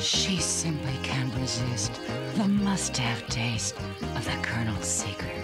She simply can't resist the must-have taste of the Colonel's secret.